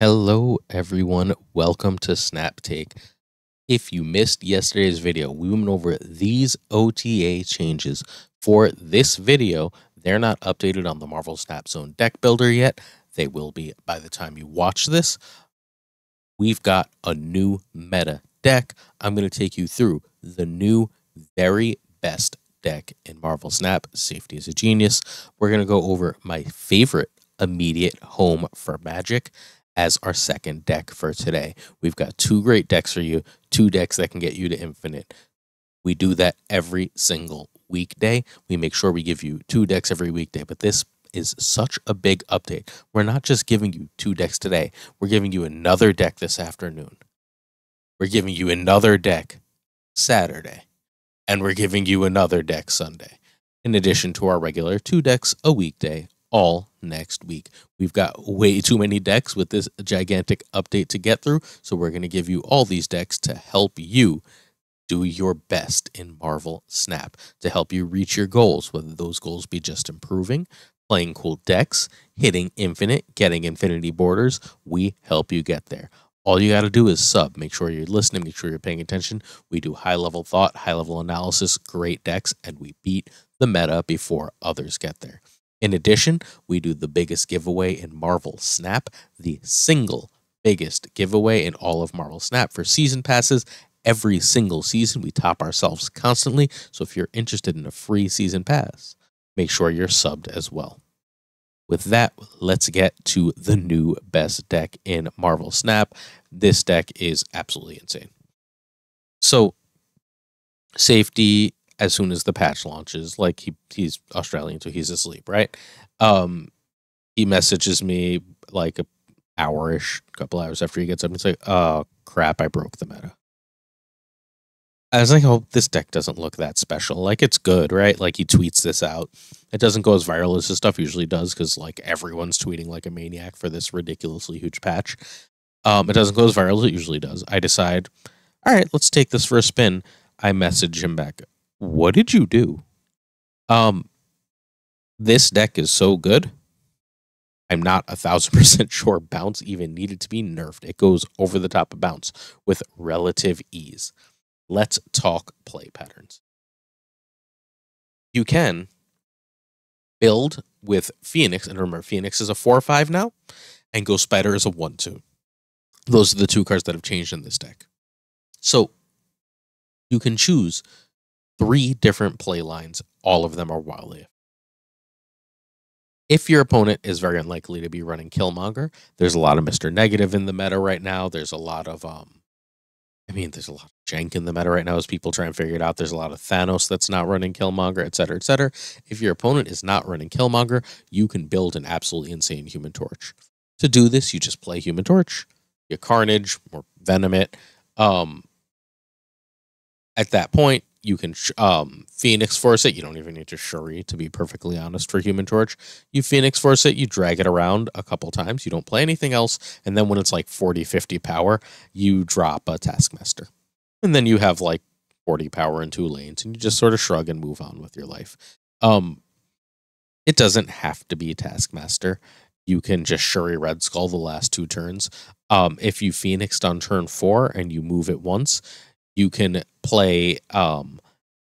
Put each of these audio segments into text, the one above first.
Hello, everyone. Welcome to Snap Take. If you missed yesterday's video, we went over these OTA changes for this video. They're not updated on the Marvel Snap Zone deck builder yet. They will be by the time you watch this. We've got a new meta deck. I'm going to take you through the new, very best deck in Marvel Snap. Safety is a genius. We're going to go over my favorite immediate home for Magik as our second deck for today. We've got two great decks for you, two decks that can get you to infinite. We do that every single weekday. We make sure we give you two decks every weekday, but this is such a big update. We're not just giving you two decks today, we're giving you another deck this afternoon. We're giving you another deck Saturday, and we're giving you another deck Sunday, in addition to our regular two decks a weekday all next week. We've got way too many decks with this gigantic update to get through, so we're going to give you all these decks to help you do your best in Marvel Snap, to help you reach your goals, whether those goals be just improving, playing cool decks, hitting infinite, getting infinity borders. We help you get there. All you got to do is sub. Make sure you're listening, make sure you're paying attention. We do high level thought, high level analysis, great decks, and we beat the meta before others get there. In addition, we do the biggest giveaway in Marvel Snap, the single biggest giveaway in all of Marvel Snap for season passes. Every single season, we top ourselves constantly. So if you're interested in a free season pass, make sure you're subbed as well. With that, let's get to the new best deck in Marvel Snap. This deck is absolutely insane. So, safety as soon as the patch launches. Like he he's Australian, so he's asleep, right? Um, he messages me like a hour-ish, couple hours after he gets up. He's like, "Oh crap, I broke the meta." I was like, "Oh, this deck doesn't look that special. Like it's good, right?" Like he tweets this out. It doesn't go as viral as his stuff usually does because like everyone's tweeting like a maniac for this ridiculously huge patch. Um, it doesn't go as viral as it usually does. I decide, all right, let's take this for a spin. I message him back what did you do? Um, this deck is so good. I'm not a thousand percent sure bounce even needed to be nerfed. It goes over the top of bounce with relative ease. Let's talk play patterns. You can build with Phoenix, and remember, Phoenix is a 4 or 5 now, and Ghost Spider is a 1 2. Those are the two cards that have changed in this deck. So you can choose three different play lines. All of them are wildly. If your opponent is very unlikely to be running Killmonger, there's a lot of Mr. Negative in the meta right now. There's a lot of um I mean, there's a lot of jank in the meta right now as people try and figure it out. There's a lot of Thanos that's not running Killmonger, et cetera, et cetera. If your opponent is not running Killmonger, you can build an absolutely insane Human Torch. To do this, you just play Human Torch, you Carnage or Venom it. Um, at that point, you can um, Phoenix Force it. You don't even need to Shuri, to be perfectly honest, for Human Torch. You Phoenix Force it, you drag it around a couple times, you don't play anything else, and then when it's like 40, 50 power, you drop a Taskmaster. And then you have like 40 power in two lanes, and you just sort of shrug and move on with your life. Um, it doesn't have to be Taskmaster. You can just Shuri Red Skull the last two turns. Um, if you Phoenixed on turn four and you move it once, you can play um,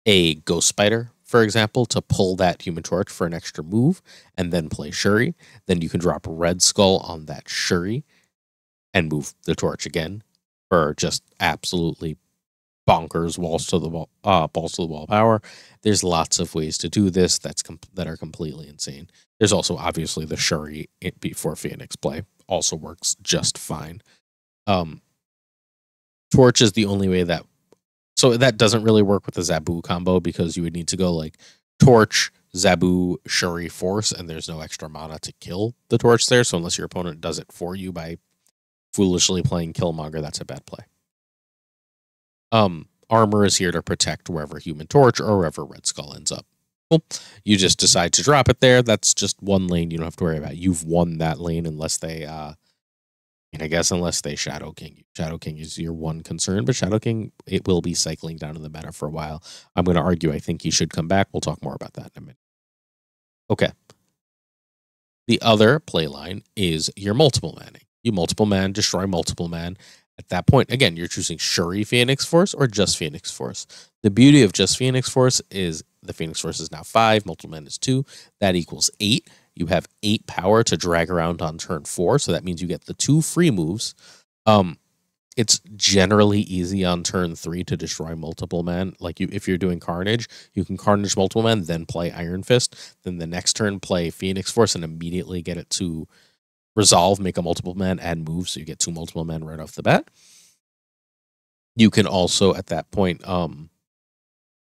a Ghost Spider, for example, to pull that Human Torch for an extra move, and then play Shuri. Then you can drop Red Skull on that Shuri and move the torch again for just absolutely bonkers walls to the wall, uh, balls to the wall power. There's lots of ways to do this that's that are completely insane. There's also obviously the Shuri before Phoenix play also works just fine. Um, Torch is the only way that so that doesn't really work with the Zabu combo because you would need to go like Torch, Zabu, Shuri, Force, and there's no extra mana to kill the Torch there. So unless your opponent does it for you by foolishly playing Killmonger, that's a bad play. Um, armor is here to protect wherever Human Torch or wherever Red Skull ends up. Well, you just decide to drop it there. That's just one lane you don't have to worry about. You've won that lane unless they uh, and I guess unless they Shadow King Shadow King is your one concern, but Shadow King, it will be cycling down in the meta for a while. I'm going to argue I think he should come back. We'll talk more about that in a minute. Okay. The other play line is your multiple manning. You multiple man, destroy multiple man. At that point, again, you're choosing Shuri Phoenix Force or just Phoenix Force. The beauty of just Phoenix Force is the Phoenix Force is now five, multiple man is two. That equals eight. You have eight power to drag around on turn four, so that means you get the two free moves. Um, it's generally easy on turn three to destroy multiple men. Like you, if you're doing Carnage, you can Carnage multiple men, then play Iron Fist. Then the next turn, play Phoenix Force, and immediately get it to resolve, make a multiple man, add move, so you get two multiple men right off the bat. You can also at that point, um,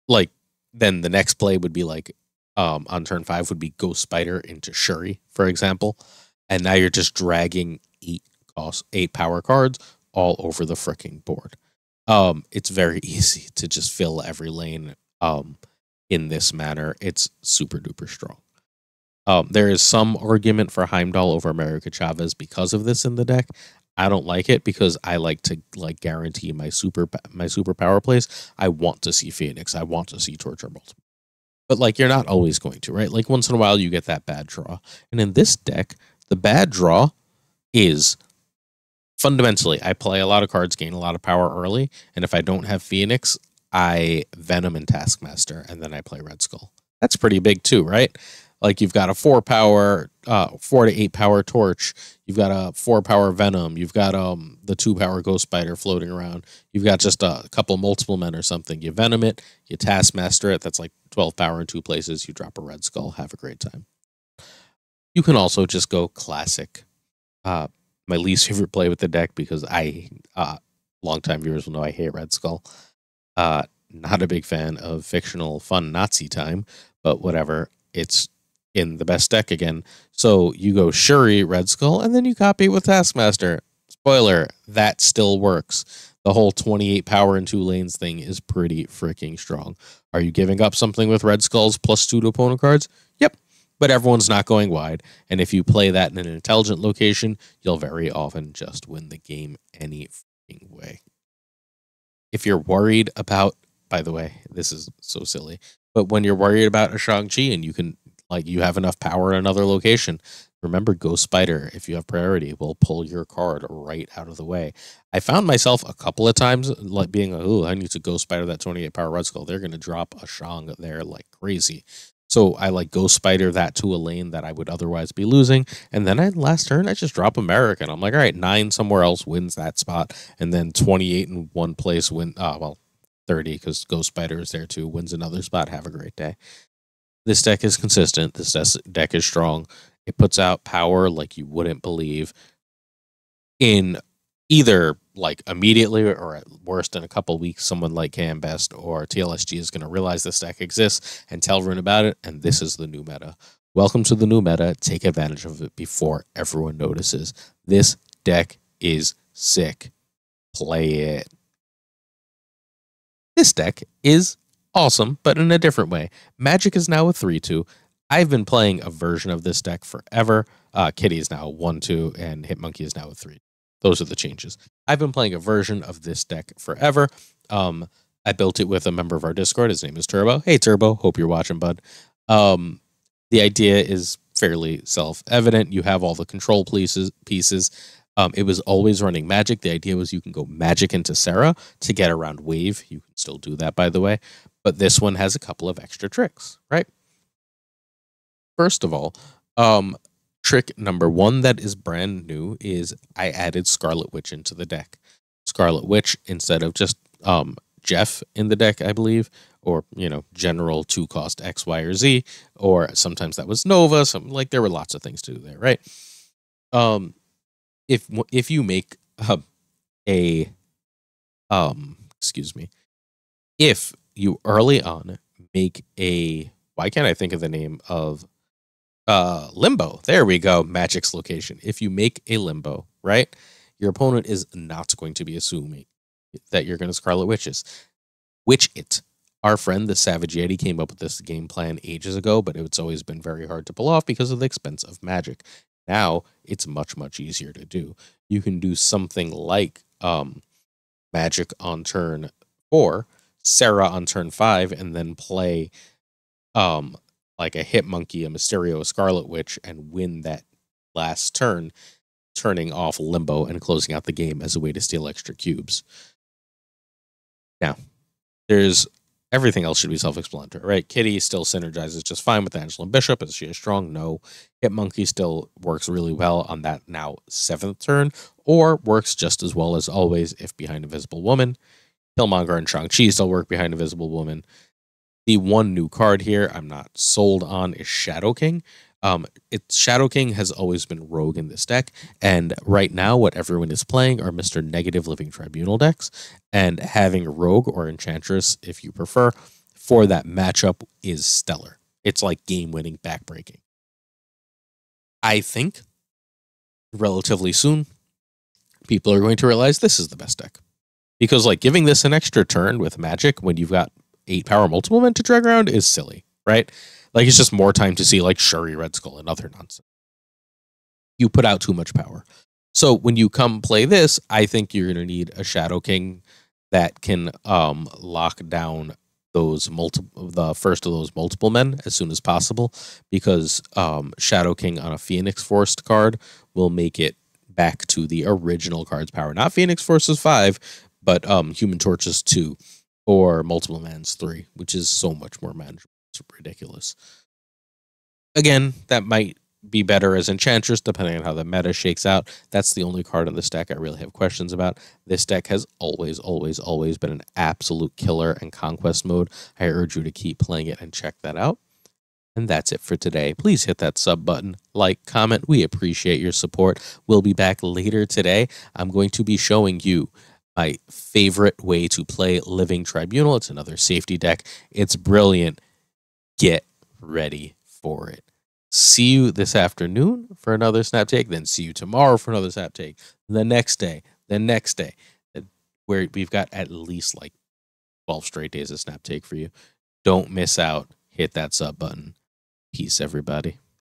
like then the next play would be like um, on turn five would be Ghost Spider into Shuri, for example, and now you're just dragging eight cost eight power cards all over the freaking board. Um, it's very easy to just fill every lane um, in this manner. It's super duper strong. Um, there is some argument for Heimdall over America Chavez because of this in the deck. I don't like it because I like to like guarantee my super my super power plays. I want to see Phoenix. I want to see Torture Multiple. But like you're not always going to, right? Like once in a while you get that bad draw. And in this deck, the bad draw is fundamentally I play a lot of cards, gain a lot of power early, and if I don't have Phoenix, I Venom and Taskmaster, and then I play Red Skull. That's pretty big too, right? Like you've got a four power, uh, four to eight power torch. You've got a four power venom. You've got um the two power ghost spider floating around. You've got just a couple multiple men or something. You venom it, you taskmaster it. That's like twelve power in two places. You drop a red skull. Have a great time. You can also just go classic. Uh, my least favorite play with the deck because I, uh, longtime viewers will know I hate Red Skull. Uh, not a big fan of fictional fun Nazi time, but whatever. It's in the best deck again. So you go Shuri, Red Skull, and then you copy with Taskmaster. Spoiler, that still works. The whole 28 power in two lanes thing is pretty freaking strong. Are you giving up something with Red Skulls plus two to opponent cards? Yep. But everyone's not going wide. And if you play that in an intelligent location, you'll very often just win the game any freaking way. If you're worried about, by the way, this is so silly, but when you're worried about a Shang-Chi and you can like you have enough power in another location. Remember, Ghost Spider, if you have priority, will pull your card right out of the way. I found myself a couple of times like being like, oh, I need to Ghost Spider that 28 power Red Skull. They're going to drop a Shang there like crazy. So I like Ghost Spider that to a lane that I would otherwise be losing. And then I last turn, I just drop American. I'm like, all right, nine somewhere else wins that spot. And then 28 in one place win. Uh, well, 30 because Ghost Spider is there too, wins another spot. Have a great day. This deck is consistent. This deck is strong. It puts out power like you wouldn't believe in either like immediately or at worst in a couple weeks someone like Cam Best or TLSG is going to realize this deck exists and tell Rune about it and this is the new meta. Welcome to the new meta. Take advantage of it before everyone notices. This deck is sick. Play it. This deck is awesome, but in a different way. Magik is now a 3 2. I've been playing a version of this deck forever. Uh, Kitty is now a 1 2, and Hitmonkey is now a 3. Those are the changes. I've been playing a version of this deck forever. Um, I built it with a member of our Discord. His name is Turbo. Hey, Turbo. Hope you're watching, bud. Um, the idea is fairly self evident. You have all the control pieces. pieces. Um, it was always running Magik. The idea was you can go Magik into Sera to get around wave. You can still do that, by the way. But this one has a couple of extra tricks, right? First of all, um, trick number one that is brand new is I added Scarlet Witch into the deck. Scarlet Witch instead of just um, Jeff in the deck, I believe, or you know, general two cost X, Y, or Z, or sometimes that was Nova. Some like there were lots of things to do there, right? Um, if if you make uh, a um excuse me if you early on make a why can't i think of the name of uh limbo? There we go Magik's location. If you make a limbo right your opponent is not going to be assuming that you're going to scarlet witches witch it our friend the savage yeti came up with this game plan ages ago but it's always been very hard to pull off because of the expense of magic now it's much much easier to do you can do something like um, Magik on turn four, Sera on turn five, and then play um, like a Hit Monkey, a Mysterio, a Scarlet Witch, and win that last turn turning off limbo and closing out the game as a way to steal extra cubes. Now, there's everything else should be self-explanatory, right? Kitty still synergizes just fine with Angela Bishop. Is she a strong? No. Hit Monkey still works really well on that now seventh turn, or works just as well as always if behind Invisible Woman. Killmonger and Shang-Chi still work behind Invisible Woman. The one new card here I'm not sold on is Shadow King. Um, it's Shadow King has always been rogue in this deck, and right now what everyone is playing are Mister Negative Living Tribunal decks, and having Rogue or Enchantress, if you prefer, for that matchup is stellar. It's like game winning, backbreaking. I think relatively soon, people are going to realize this is the best deck because like giving this an extra turn with Magik when you've got eight power multiple men to drag around is silly, right? Like it's just more time to see like Shuri Red Skull and other nonsense. You put out too much power. So when you come play this, I think you're gonna need a Shadow King that can um lock down those multiple the first of those multiple men as soon as possible because um Shadow King on a Phoenix Forced card will make it back to the original card's power. Not Phoenix Forces 5, but um Human Torches 2 or Multiple Mans 3, which is so much more manageable. It's ridiculous. Again, that might be better as Enchantress, depending on how the meta shakes out. That's the only card in this deck I really have questions about. This deck has always, always, always been an absolute killer in Conquest mode. I urge you to keep playing it and check that out. And that's it for today. Please hit that sub button, like, comment. We appreciate your support. We'll be back later today. I'm going to be showing you my favorite way to play Living Tribunal. It's another safety deck. It's brilliant get ready for it. See you this afternoon for another snap take, then see you tomorrow for another snap take, the next day, the next day, uh, where we've got at least like 12 straight days of snap take for you. Don't miss out. Hit that sub button. Peace, everybody.